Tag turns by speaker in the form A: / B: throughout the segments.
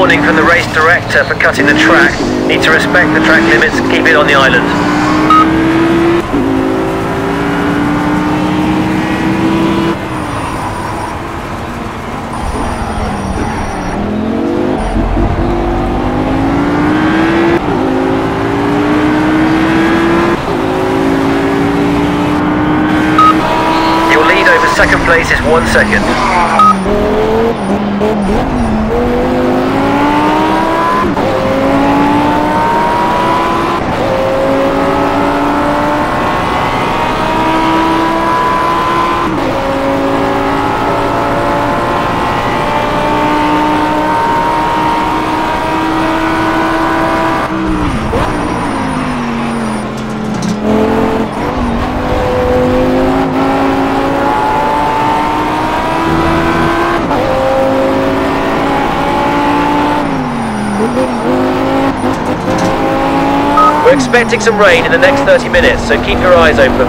A: warning from the race director for cutting the track. Need to respect the track limits, keep it on the island. Your lead over second place is one second. Expecting some rain in the next 30 minutes, so keep your eyes open.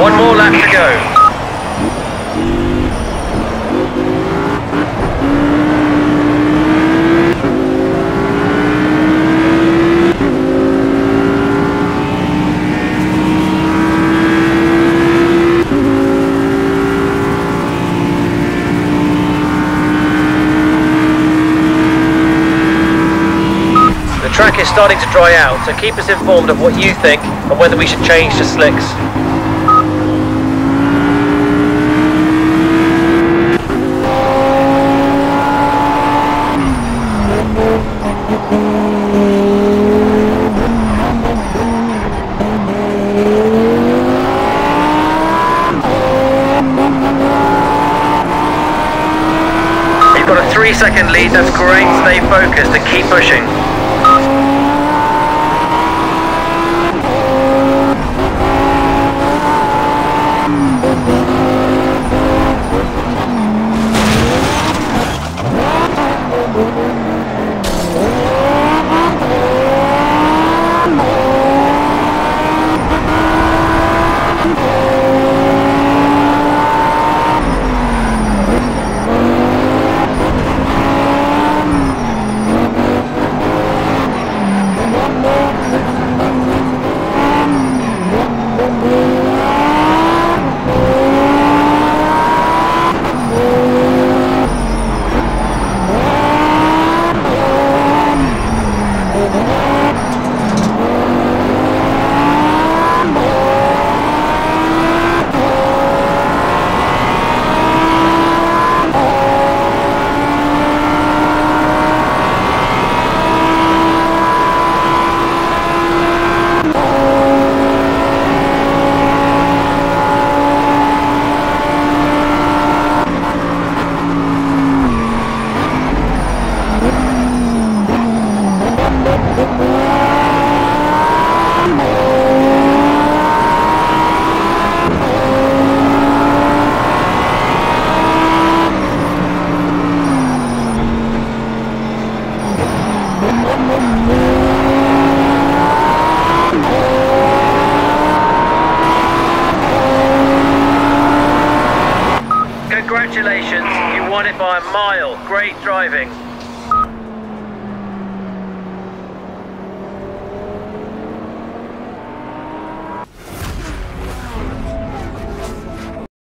A: One more lap to go. The track is starting to dry out, so keep us informed of what you think and whether we should change to slicks. You've got a three second lead, that's great. Stay focused and keep pushing. Congratulations, you won it by a mile. Great driving.